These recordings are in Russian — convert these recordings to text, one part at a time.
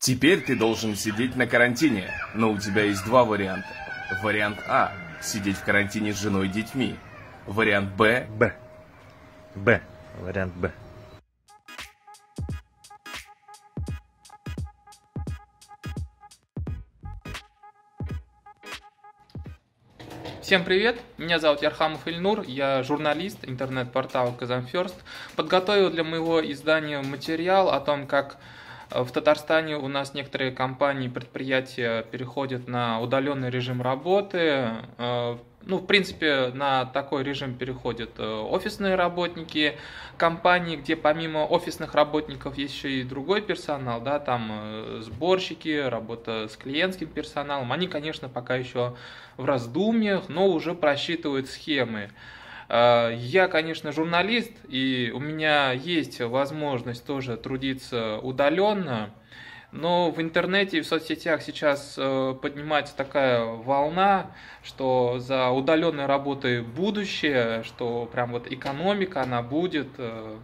Теперь ты должен сидеть на карантине, но у тебя есть два варианта. Вариант А – сидеть в карантине с женой и детьми. Вариант Б Б. Б. Вариант Б. Всем привет, меня зовут Ярхамов Ильнур, я журналист интернет-портала Казанферст. Подготовил для моего издания материал о том, как в Татарстане у нас некоторые компании, предприятия переходят на удаленный режим работы. Э, ну, в принципе, на такой режим переходят э, офисные работники, компании, где помимо офисных работников есть еще и другой персонал, да, там э, сборщики, работа с клиентским персоналом. Они, конечно, пока еще в раздумьях, но уже просчитывают схемы. Э, я, конечно, журналист, и у меня есть возможность тоже трудиться удаленно. Но в интернете и в соцсетях сейчас э, поднимается такая волна, что за удаленной работой будущее, что прям вот экономика, она будет э,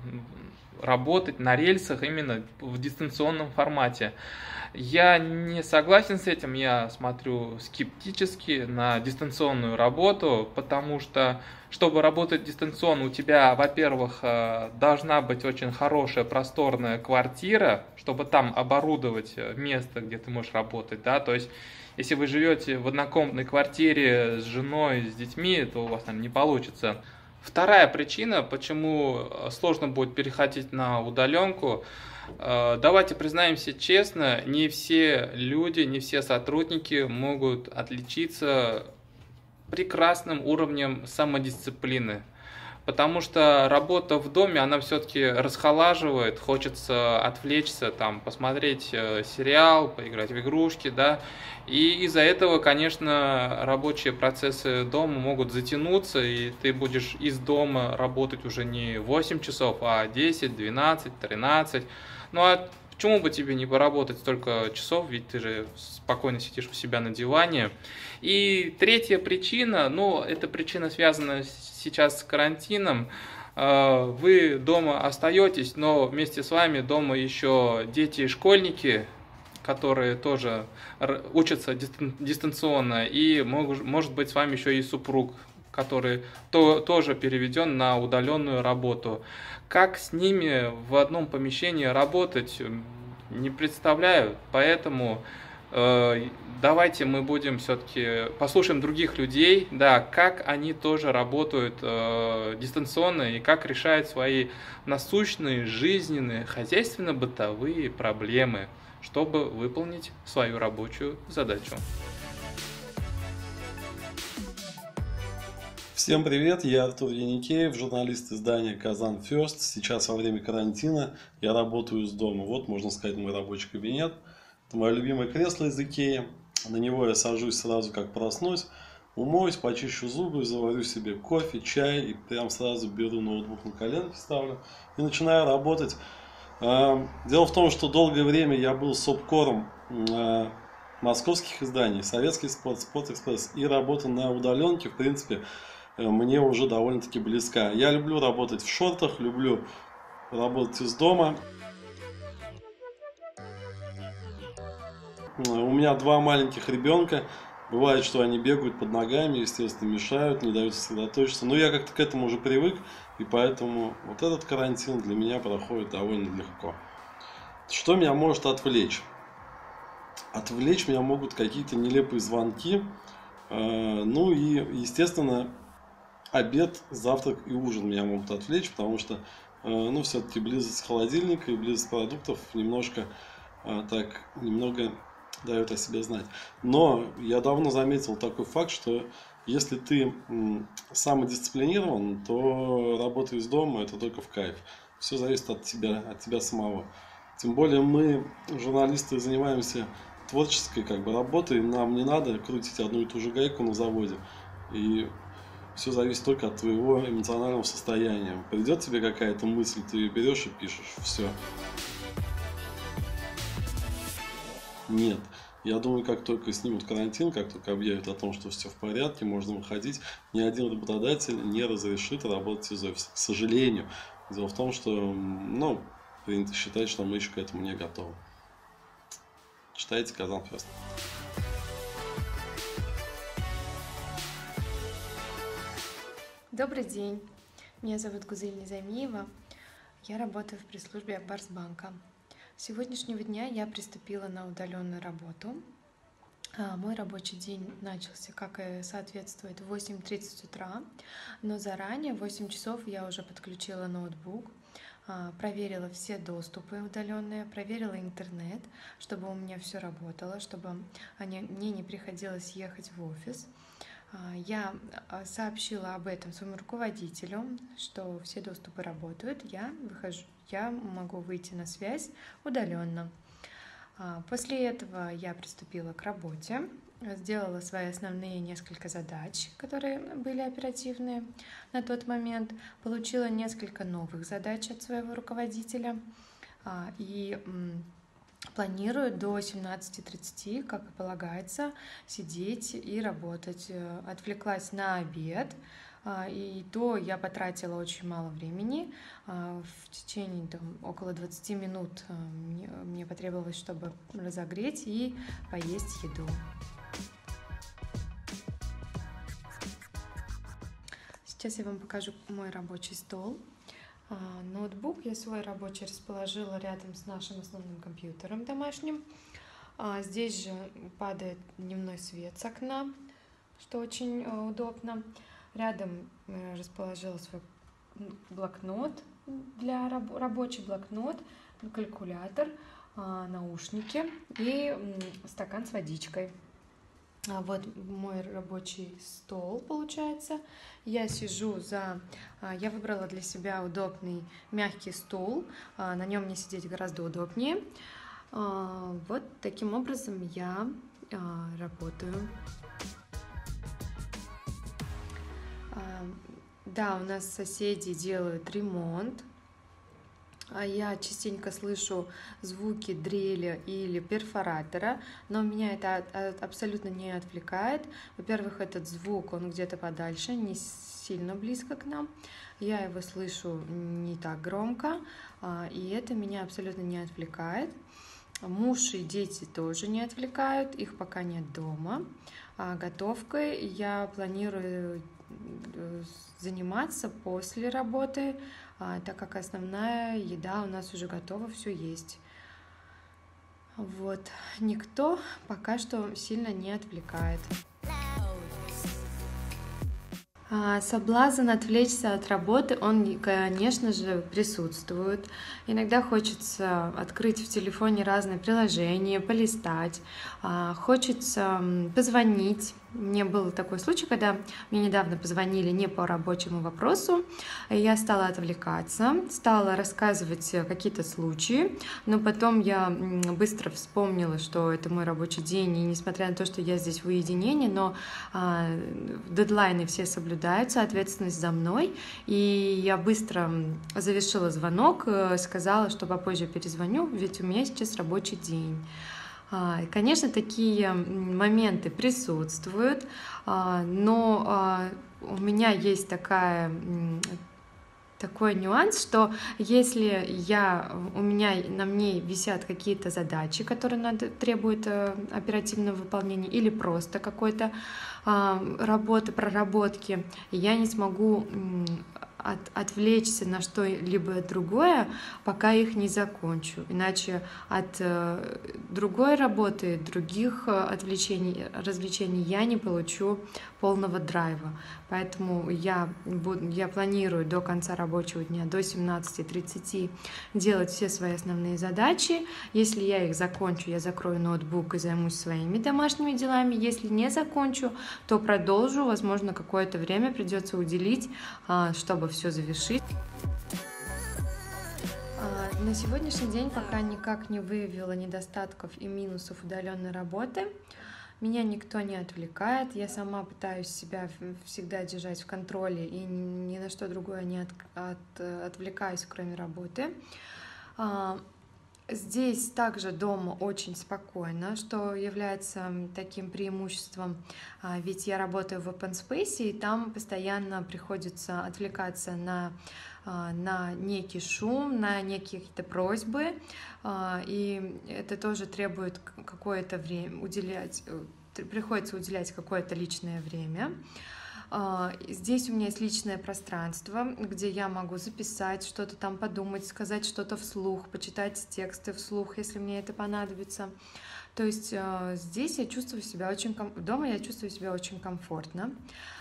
работать на рельсах именно в дистанционном формате. Я не согласен с этим, я смотрю скептически на дистанционную работу, потому что, чтобы работать дистанционно, у тебя, во-первых, э, должна быть очень хорошая просторная квартира, чтобы там оборудовать э, место, где ты можешь работать, да, то есть если вы живете в однокомнатной квартире с женой, с детьми, то у вас там не получится. Вторая причина, почему э, сложно будет переходить на удаленку, давайте признаемся честно, не все люди, не все сотрудники могут отличиться прекрасным уровнем самодисциплины. Потому что работа в доме, она все-таки расхолаживает, хочется отвлечься, там, посмотреть э, сериал, поиграть в игрушки, да. И из-за этого, конечно, рабочие процессы дома могут затянуться, и ты будешь из дома работать уже не 8 часов, а 10, 12, 13. Ну а почему бы тебе не поработать столько часов, ведь ты же спокойно сидишь у себя на диване. И третья причина, ну, эта причина связана сейчас с карантином. А, вы дома остаетесь, но вместе с вами дома еще дети и школьники, которые тоже учатся дистанционно, и может быть с вами еще и супруг, который то, тоже переведен на удаленную работу. Как с ними в одном помещении работать, не представляю, поэтому э, давайте мы будем все-таки послушаем других людей, да, как они тоже работают э, дистанционно и как решают свои насущные, жизненные, хозяйственно-бытовые проблемы, чтобы выполнить свою рабочую задачу. Всем привет, я Артур Яникеев, журналист издания Казан First. Сейчас во время карантина я работаю из дома. Вот, можно сказать, мой рабочий кабинет. Мое любимое кресло из Икеи. На него я сажусь сразу, как проснусь. Умоюсь, почищу зубы, заварю себе кофе, чай и прям сразу беру ноутбук на коленки, ставлю и начинаю работать. А, дело в том, что долгое время я был сопкором а, московских изданий, советский спорт, спорт экспресс и работа на удаленке, в принципе, Э, мне уже довольно-таки близка. Я люблю работать в шортах, люблю работать из дома. У меня два маленьких ребенка. Бывает, что они бегают под ногами, естественно, мешают, не дают сосредоточиться. Но я как-то к этому уже привык, и поэтому вот этот карантин для меня проходит довольно легко. Что меня может отвлечь? Отвлечь меня могут какие-то нелепые звонки. Э, ну и, естественно, обед, завтрак и ужин меня могут отвлечь, потому что, э, ну, все-таки близость холодильника и близость продуктов немножко э, так, немного дает о себе знать. Но я давно заметил такой факт, что если ты самодисциплинирован, то работа из дома это только в кайф. Все зависит от тебя, от тебя самого. Тем более мы, журналисты, занимаемся творческой как бы работой, нам не надо крутить одну и ту же гайку на заводе. И все зависит только от твоего эмоционального состояния. Придет тебе какая-то мысль, ты ее берешь и пишешь. Все. Нет. Я думаю, как только снимут карантин, как только объявят о том, что все в порядке, можно выходить, ни один работодатель не разрешит работать из офиса. К сожалению. Дело в том, что, ну, принято считать, что мы еще к этому не готовы. Читайте Казан Фест. Добрый день. Меня зовут Гузель Незамиева. Я работаю в пресс-службе Акбарсбанка. С сегодняшнего дня я приступила на удаленную работу. А, мой рабочий день начался, как и соответствует, в 8.30 утра, но заранее, в 8 часов, я уже подключила ноутбук, а, проверила все доступы удаленные, проверила интернет, чтобы у меня все работало, чтобы мне не приходилось ехать в офис. А, я сообщила об этом своему руководителю, что все доступы работают, я выхожу, я могу выйти на связь удаленно. А, после этого я приступила к работе, сделала свои основные несколько задач, которые были оперативные на тот момент, получила несколько новых задач от своего руководителя а, и планирую до 17.30, как и полагается, сидеть и работать. Отвлеклась на обед, и то я потратила очень мало времени. А, в течение там, около 20 минут а, мне, потребовалось, чтобы разогреть и поесть еду. Сейчас я вам покажу мой рабочий стол. Ноутбук я свой рабочий расположила рядом с нашим основным компьютером домашним. Здесь же падает дневной свет с окна, что очень удобно. Рядом э, расположила свой блокнот для раб- рабочий блокнот, калькулятор, а, наушники и стакан с водичкой. А вот мой рабочий стол получается. Я сижу за... А, я выбрала для себя удобный мягкий стул. На нем мне сидеть гораздо удобнее. Вот таким образом я работаю. Да, у нас соседи делают ремонт, а я частенько слышу звуки дрели или перфоратора, но меня это абсолютно не отвлекает. Во-первых, этот звук, он где-то подальше, не сильно близко к нам. Я его слышу не так громко, а, и это меня абсолютно не отвлекает. Муж и дети тоже не отвлекают, их пока нет дома. А готовкой я планирую заниматься после работы, а, так как основная еда у нас уже готова, все есть. Вот, никто пока что сильно не отвлекает. А, соблазн отвлечься от работы, он, конечно же, присутствует. Иногда хочется открыть в телефоне разные приложения, полистать, а, хочется позвонить мне был такой случай, когда мне недавно позвонили не по рабочему вопросу, и я стала отвлекаться, стала рассказывать какие-то случаи, но потом я быстро вспомнила, что это мой рабочий день, и несмотря на то, что я здесь в уединении, но а, дедлайны все соблюдаются, ответственность за мной, и я быстро завершила звонок, э, сказала, что попозже перезвоню, ведь у меня сейчас рабочий день. А, конечно, такие моменты присутствуют, а, но а, у меня есть такая такой нюанс, что если я, у меня на мне висят какие-то задачи, которые надо, требуют э, оперативного выполнения, или просто какой-то работы, проработки, я не смогу от, отвлечься на что-либо другое, пока их не закончу. Иначе от э, другой работы, других э, отвлечений, развлечений я не получу полного драйва. Поэтому я, буду, я планирую до конца рабочего дня, до 17.30 делать все свои основные задачи. Если я их закончу, я закрою ноутбук и займусь своими домашними делами. Если не закончу, то продолжу. Возможно, какое-то время придется уделить, а, чтобы все завершить. А, на сегодняшний день пока никак не выявила недостатков и минусов удаленной работы. Меня никто не отвлекает, я сама пытаюсь себя всегда держать в контроле и ни на что другое не от, от, отвлекаюсь, кроме работы. Здесь также дома очень спокойно, что является таким преимуществом, а, ведь я работаю в open space, и там постоянно приходится отвлекаться на, а, на некий шум, на некие какие-то просьбы, а, и это тоже требует какое-то время уделять, э, приходится уделять какое-то личное время. А, здесь у меня есть личное пространство, где я могу записать что-то там, подумать, сказать что-то вслух, почитать тексты вслух, если мне это понадобится. То есть а, здесь я чувствую себя очень дома я чувствую себя очень комфортно.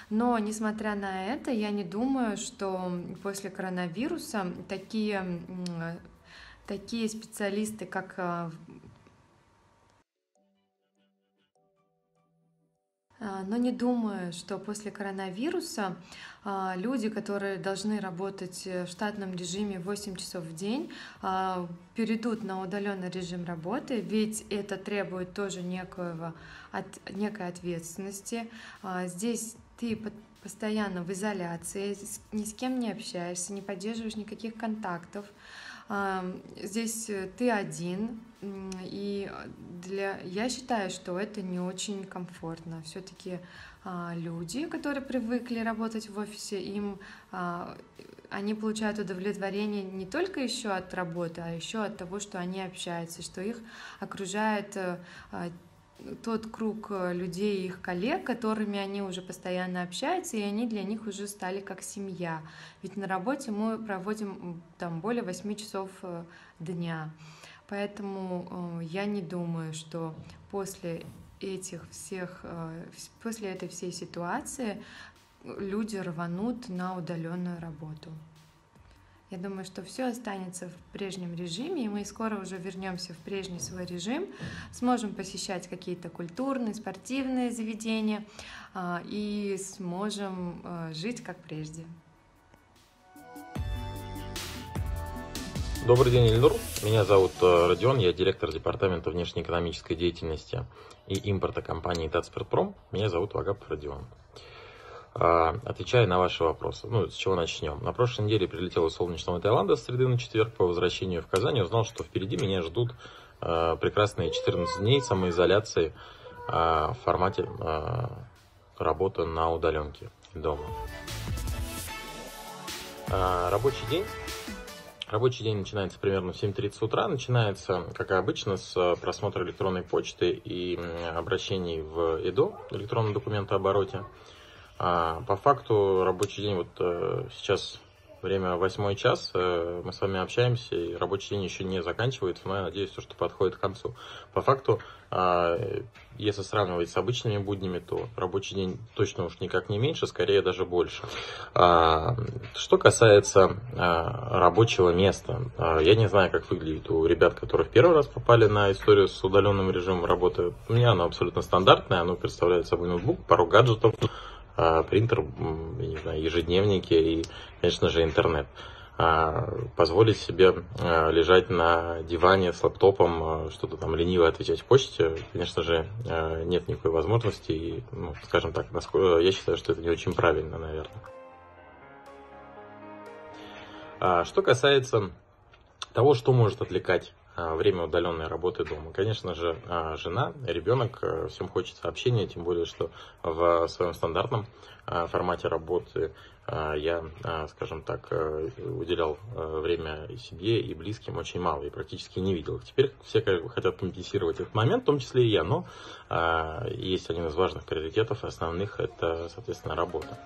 Но несмотря на это, я не думаю, что после коронавируса такие такие специалисты, как но не думаю, что после коронавируса а, люди, которые должны работать в штатном режиме 8 часов в день, перейдут на удаленный режим работы, ведь это требует тоже некоего, от, некой ответственности. Здесь ты постоянно в изоляции, ни с кем не общаешься, не поддерживаешь никаких контактов. Здесь э, ты один, и для... я считаю, что это не очень комфортно. Все-таки а, люди, которые привыкли работать в офисе, им а, они получают удовлетворение не только еще от работы, а еще от того, что они общаются, что их окружает а, тот круг э, людей, их коллег, которыми они уже постоянно общаются, и они для них уже стали как семья. Ведь на работе мы проводим там более 8 часов э, дня. Поэтому э, я не думаю, что после этих всех, после этой всей ситуации люди рванут на удаленную работу. Я думаю, что все останется в прежнем режиме, и мы скоро уже вернемся в прежний свой режим, сможем посещать какие-то культурные, спортивные заведения а, и сможем а, жить как прежде. Добрый день, Ильнур. Меня зовут э, Родион, я директор департамента внешнеэкономической деятельности и импорта компании Татспиртпром. Меня зовут Вагапов Родион. А, отвечая на ваши вопросы. Ну, с чего начнем? На прошлой неделе прилетел из солнечного Таиланда с среды на четверг по возвращению в Казань. Узнал, что впереди меня ждут а, прекрасные 14 дней самоизоляции а, в формате работы на удаленке дома. Рабочий день. Рабочий день начинается примерно в 7.30 утра. Начинается, как и обычно, с просмотра электронной почты и обращений в ЭДО, электронном документообороте. обороте а, по факту рабочий день, вот э, сейчас время восьмой час, э, мы с вами общаемся, и рабочий день еще не заканчивается, но я надеюсь, что подходит к концу. По факту, э, если сравнивать с обычными буднями, то рабочий день точно уж никак не меньше, скорее даже больше. А, что касается а, рабочего места, а, я не знаю, как выглядит у ребят, которые в первый раз попали на историю с удаленным режимом работы. У меня оно абсолютно стандартное, оно представляет собой ноутбук, пару гаджетов, а, принтер, я не знаю, ежедневники и, конечно же, интернет. А, позволить себе а, лежать на диване с лаптопом, что-то там лениво отвечать в почте, конечно же, нет никакой возможности. И, ну, скажем так, я считаю, что это не очень правильно, наверное. Что касается того, что может отвлекать а, время удаленной работы дома. Конечно же, а, жена, ребенок, э, всем хочется общения, тем более, что в своем стандартном а, формате работы я, скажем так, э, уделял э, время и себе, и близким очень мало, и практически не видел. Теперь все хотят компенсировать этот момент, в том числе и я, но есть один из важных приоритетов, основных, это, соответственно, работа.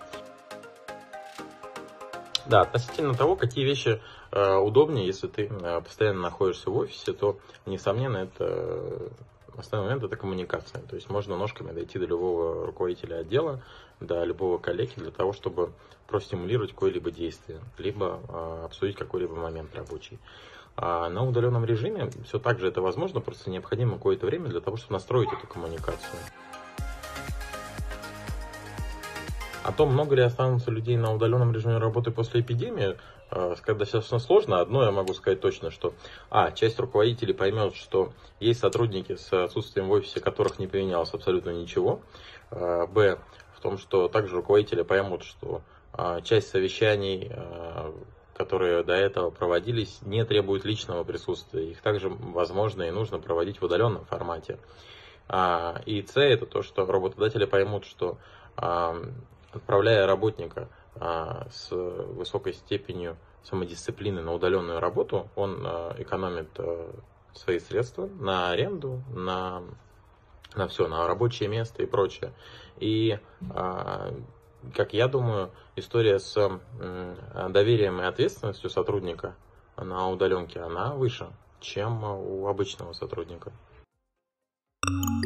Да, относительно того, какие вещи э, удобнее, если ты э, постоянно находишься в офисе, то, несомненно, это э, основной момент это коммуникация. То есть можно ножками дойти до любого руководителя отдела, до любого коллеги для того, чтобы простимулировать какое-либо действие, либо э, обсудить какой-либо момент рабочий. А на удаленном режиме все так же это возможно, просто необходимо какое-то время для того, чтобы настроить эту коммуникацию. О том, много ли останутся людей на удаленном режиме работы после эпидемии, э, сказать достаточно сложно. Одно я могу сказать точно, что А. Часть руководителей поймет, что есть сотрудники с отсутствием в офисе, которых не поменялось абсолютно ничего. Э, Б. В том, что также руководители поймут, что э, часть совещаний которые до этого проводились, не требуют личного присутствия. Их также возможно и нужно проводить в удаленном формате. А, и С это то, что работодатели поймут, что отправляя работника с высокой степенью самодисциплины на удаленную работу, он экономит свои средства на аренду, на, на все, на рабочее место и прочее. И как я думаю, история с доверием и ответственностью сотрудника на удаленке, она выше, чем у обычного сотрудника. thank you